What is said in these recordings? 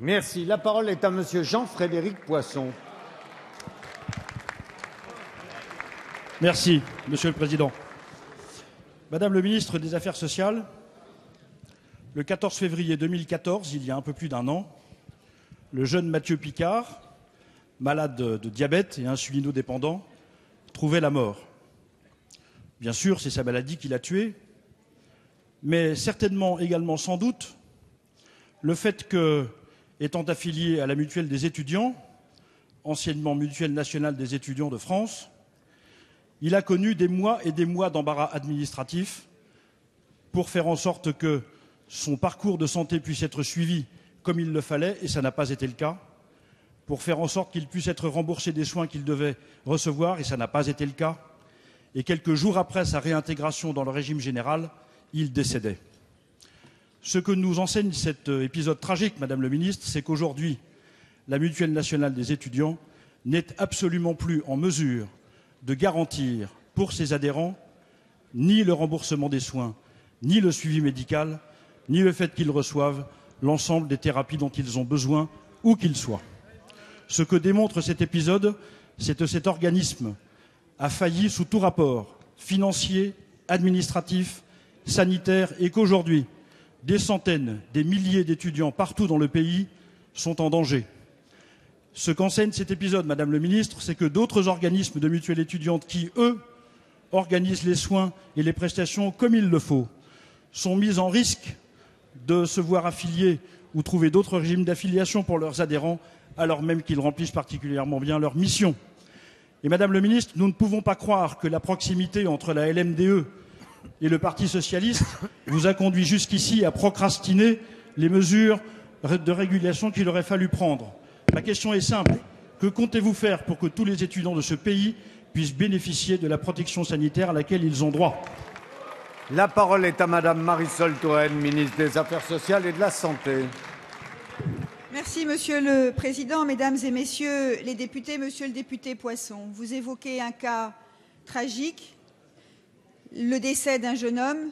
Merci. La parole est à Monsieur Jean-Frédéric Poisson. Merci, Monsieur le Président. Madame le ministre des Affaires sociales, le 14 février 2014, il y a un peu plus d'un an, le jeune Mathieu Picard, malade de diabète et insulinodépendant, trouvait la mort. Bien sûr, c'est sa maladie qui l'a tué, mais certainement également sans doute le fait que, étant affilié à la mutuelle des étudiants, anciennement mutuelle nationale des étudiants de France, il a connu des mois et des mois d'embarras administratif pour faire en sorte que son parcours de santé puisse être suivi comme il le fallait, et ça n'a pas été le cas, pour faire en sorte qu'il puisse être remboursé des soins qu'il devait recevoir, et ça n'a pas été le cas, et quelques jours après sa réintégration dans le régime général, il décédait. Ce que nous enseigne cet euh, épisode tragique, Madame le ministre, c'est qu'aujourd'hui, la Mutuelle nationale des étudiants n'est absolument plus en mesure de garantir pour ses adhérents ni le remboursement des soins, ni le suivi médical, ni le fait qu'ils reçoivent l'ensemble des thérapies dont ils ont besoin, où qu'ils soient. Ce que démontre cet épisode, c'est que cet organisme a failli sous tout rapport financier, administratif, sanitaire, et qu'aujourd'hui, des centaines, des milliers d'étudiants partout dans le pays sont en danger. Ce qu'enseigne cet épisode, Madame le Ministre, c'est que d'autres organismes de mutuelles étudiantes qui, eux, organisent les soins et les prestations comme il le faut, sont mis en risque de se voir affilier ou trouver d'autres régimes d'affiliation pour leurs adhérents, alors même qu'ils remplissent particulièrement bien leur mission. Et Madame le Ministre, nous ne pouvons pas croire que la proximité entre la LMDE et le Parti socialiste vous a conduit jusqu'ici à procrastiner les mesures de régulation qu'il aurait fallu prendre. Ma question est simple. Que comptez-vous faire pour que tous les étudiants de ce pays puissent bénéficier de la protection sanitaire à laquelle ils ont droit? La parole est à Madame Marisol Touraine, ministre des Affaires sociales et de la Santé. Merci, Monsieur le Président, Mesdames et Messieurs les députés, Monsieur le député Poisson. Vous évoquez un cas tragique, le décès d'un jeune homme,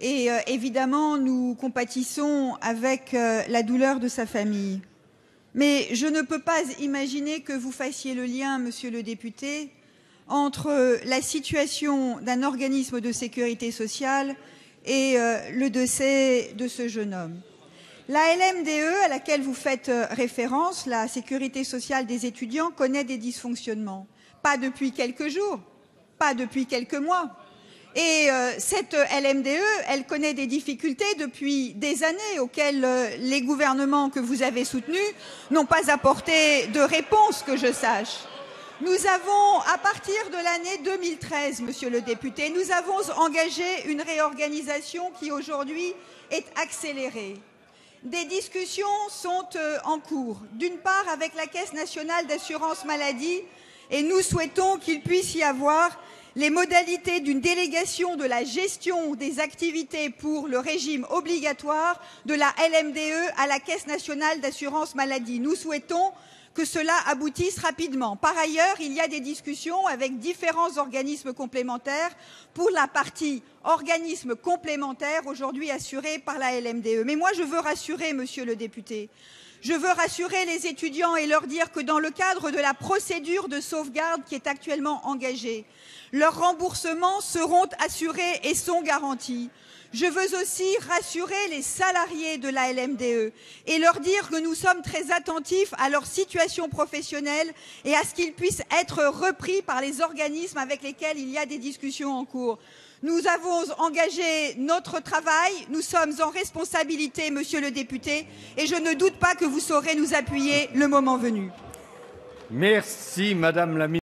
et euh, évidemment, nous compatissons avec euh, la douleur de sa famille. Mais je ne peux pas imaginer que vous fassiez le lien, Monsieur le député, entre la situation d'un organisme de sécurité sociale et euh, le décès de ce jeune homme. La LMDE, à laquelle vous faites euh, référence, la sécurité sociale des étudiants, connaît des dysfonctionnements. Pas depuis quelques jours, pas depuis quelques mois. Et euh, cette LMDE, elle connaît des difficultés depuis des années auxquelles les gouvernements que vous avez soutenus n'ont pas apporté de réponse, que je sache. Nous avons, à partir de l'année 2013, monsieur le député, nous avons engagé une réorganisation qui aujourd'hui est accélérée. Des discussions sont euh, en cours, d'une part avec la Caisse nationale d'assurance maladie, et nous souhaitons qu'il puisse y avoir les modalités d'une délégation de la gestion des activités pour le régime obligatoire de la LMDE à la Caisse nationale d'assurance maladie. Nous souhaitons que cela aboutisse rapidement. Par ailleurs, il y a des discussions avec différents organismes complémentaires pour la partie organismes complémentaires aujourd'hui assurés par la LMDE. Mais moi, je veux rassurer, monsieur le député, je veux rassurer les étudiants et leur dire que dans le cadre de la procédure de sauvegarde qui est actuellement engagée, leurs remboursements seront assurés et sont garantis. Je veux aussi rassurer les salariés de la LMDE et leur dire que nous sommes très attentifs à leur situation professionnelle et à ce qu'ils puissent être repris par les organismes avec lesquels il y a des discussions en cours. Nous avons engagé notre travail, nous sommes en responsabilité, monsieur le député, et je ne doute pas que vous saurez nous appuyer le moment venu. Merci, Madame la